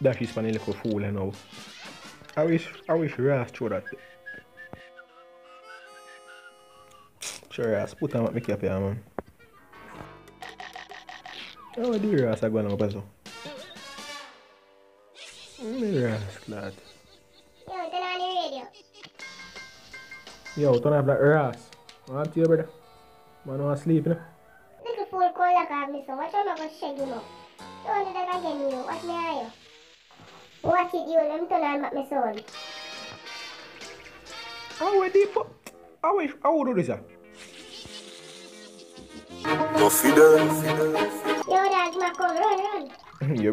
Dash is funny little fool you know. I wish I wish Ras throw that. Sure Ras, put him at me cap here man. Oh the Ras going up as well. The Ras lad. Yo, turn on the radio. Yo, turn off that Ras. What to you brother? Man want sleep you know? Little fool call like I miss Watch out, not gonna shake him up. Don't do that again, you. Me. Watch it, you. Let me turn on my son. Oh where deep How wish how do this ah? Confidence. Yo, dad, ma come, run, run. you